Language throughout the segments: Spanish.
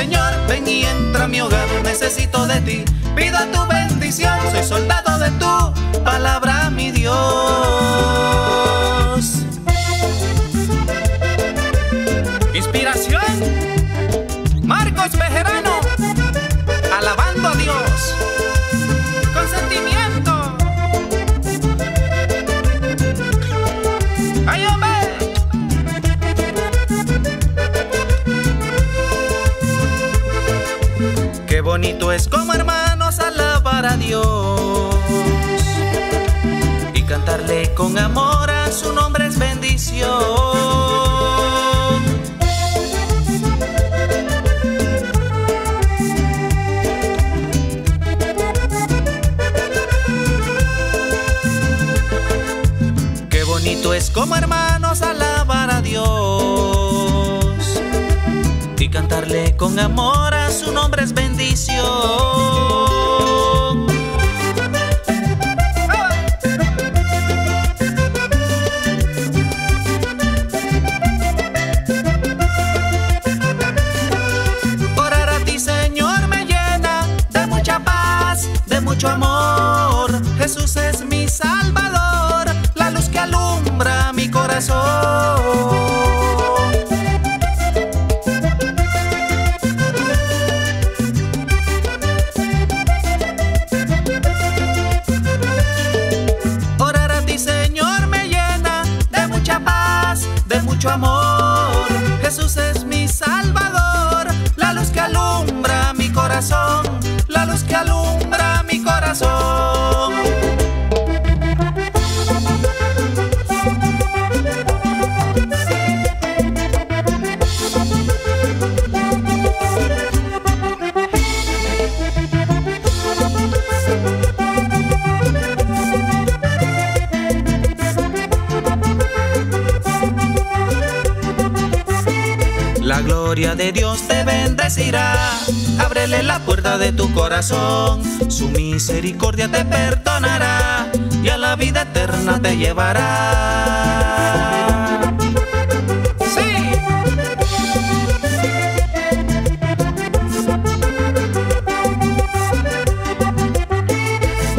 Señor, ven y entra a mi hogar, necesito de ti, pido tu bendición, soy soldado de tu palabra, mi Dios. Inspiración. Qué bonito es como hermanos alabar a Dios y cantarle con amor a su nombre es bendición. Qué bonito es como hermanos alabar a Dios con amor a su nombre es bendición. mucho amor. Jesús es mi salvador, la luz que alumbra mi corazón, la luz que alumbra. La gloria de Dios te bendecirá. Ábrele la puerta de tu corazón, su misericordia te perdonará y a la vida eterna te llevará.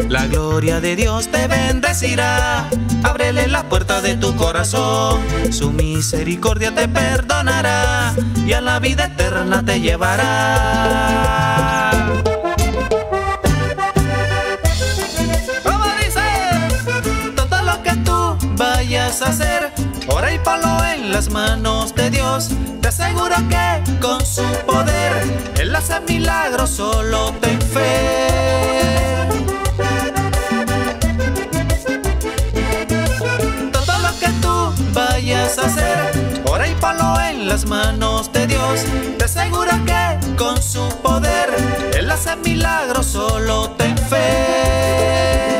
La gloria de Dios te bendecirá, ábrele la puerta de tu corazón, su misericordia te perdonará y a la vida eterna te llevará. ¿Cómo dice? Todo lo que tú vayas a hacer, ora y palo en las manos de Dios. Te aseguro que con su poder, Él hace milagros, solo ten fe. Todo lo que tú vayas a hacer, ora y palo en las manos de Dios. Te aseguro que con su poder Él hace milagros, solo ten fe.